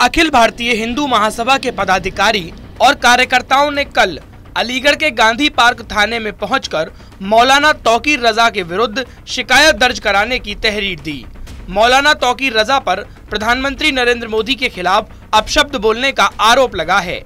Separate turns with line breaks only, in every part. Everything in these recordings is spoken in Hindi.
अखिल भारतीय हिंदू महासभा के पदाधिकारी और कार्यकर्ताओं ने कल अलीगढ़ के गांधी पार्क थाने में पहुंचकर मौलाना तौकीर रजा के विरुद्ध शिकायत दर्ज कराने की तहरीर दी। मौलाना तौकीर रजा पर प्रधानमंत्री नरेंद्र मोदी के खिलाफ अपशब्द बोलने का आरोप लगा है।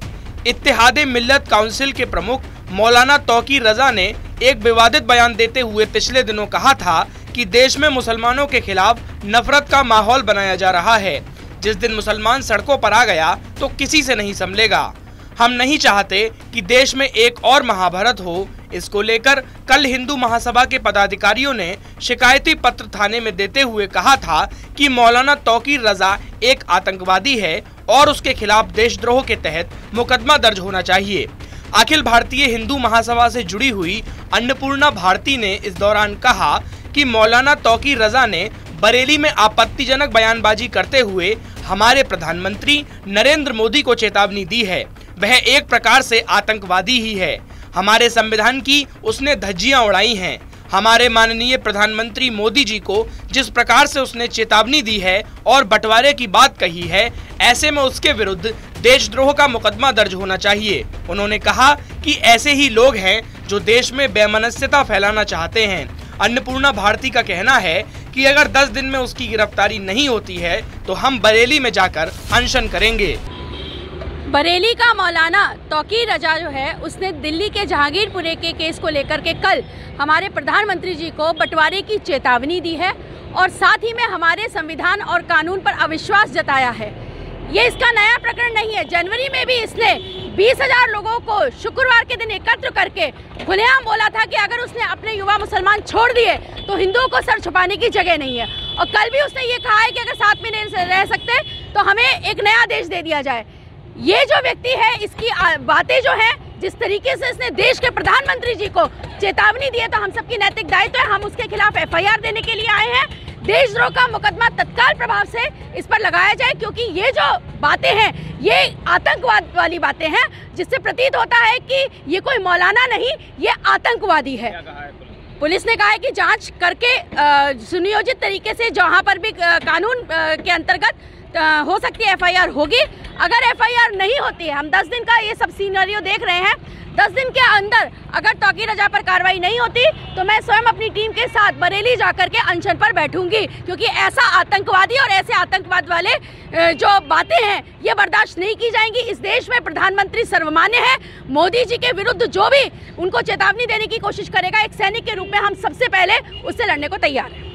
इत्तेहाद मिल्लत काउंसिल के प्रमुख मौलाना तौकीर रजा ने एक विवादित बयान देते हुए पिछले दिनों कहा था कि देश में मुसलमानों के खिलाफ नफरत का माहौल बनाया जा रहा है। जिस दिन मुसलमान सड़कों पर आ गया तो किसी से नहीं संभलेगा। हम नहीं चाहते कि देश में एक और महाभारत हो। इसको लेकर कल हिंदू महासभा के पदाधिकारियों ने शिकायती पत्र थाने में देते हुए कहा था कि मौलाना तौकीर रजा एक आतंकवादी है और उसके खिलाफ देशद्रोह के तहत मुकदमा दर्ज होना चाहिए। अखिल भारतीय हिंदू महासभा से जुड़ी हुई अन्नपूर्णा भारती ने इस दौरान कहा कि मौलाना तौकीर रजा ने बरेली में आपत्तिजनक बयानबाजी करते हुए हमारे प्रधानमंत्री नरेंद्र मोदी को चेतावनी दी है। वह एक प्रकार से आतंकवादी ही है। हमारे संविधान की उसने धज्जियाँ उड़ाई हैं। हमारे माननीय प्रधानमंत्री मोदी जी को जिस प्रकार से उसने चेतावनी दी है और बंटवारे की बात कही है, ऐसे में उसके विरुद्ध देशद्रोह का मुकदमा दर्ज होना चाहिए। उन्होंने कहा कि ऐसे ही लोग हैं जो देश में बेमनस्यता फैलाना चाहते हैं। अन्नपूर्णा भारती का कहना है कि अगर 10 दिन में उसकी गिरफ्तारी नहीं होती है तो हम बरेली में जाकर अनशन करेंगे।
बरेली का मौलाना तोकीर रजा जो है, उसने दिल्ली के जहांगीरपुरे के केस को लेकर के कल हमारे प्रधानमंत्री जी को बंटवारे की चेतावनी दी है और साथ ही में हमारे संविधान और कानून पर अविश्वास जताया है। ये इसका नया प्रकरण नहीं है। जनवरी में भी इसने बीस हज़ार लोगों को शुक्रवार के दिन एकत्र करके खुलेआम बोला था कि अगर उसने अपने युवा मुसलमान छोड़ दिए तो हिंदुओं को सर छुपाने की जगह नहीं है। और कल भी उसने ये कहा है कि अगर साथ में नहीं रह सकते तो हमें एक नया देश दे दिया जाए। ये जो व्यक्ति है, इसकी बातें जो है, जिस तरीके से इसने देश के प्रधानमंत्री जी को चेतावनी दी है तो हम सबकी नैतिक दायित्व तो है। हम उसके खिलाफ एफआईआर देने के लिए आए हैं। देशद्रोह का मुकदमा तत्काल प्रभाव से इस पर लगाया जाए क्योंकि ये जो बातें हैं ये आतंकवाद वाली बातें हैं जिससे प्रतीत होता है कि ये कोई मौलाना नहीं ये आतंकवादी है। पुलिस? ने कहा है कि जाँच करके सुनियोजित तरीके से जहाँ पर भी कानून के अंतर्गत हो सकती है एफआईआर होगी। अगर एफआईआर नहीं होती है हम 10 दिन का ये सब सीनरियो देख रहे हैं 10 दिन के अंदर अगर तोकी रजा पर कार्रवाई नहीं होती तो मैं स्वयं अपनी टीम के साथ बरेली जाकर के अनशन पर बैठूँगी। क्योंकि ऐसा आतंकवादी और ऐसे आतंकवाद वाले जो बातें हैं, ये बर्दाश्त नहीं की जाएँगी। इस देश में प्रधानमंत्री सर्वमान्य है। मोदी जी के विरुद्ध जो भी उनको चेतावनी देने की कोशिश करेगा, एक सैनिक के रूप में हम सबसे पहले उससे लड़ने को तैयार हैं।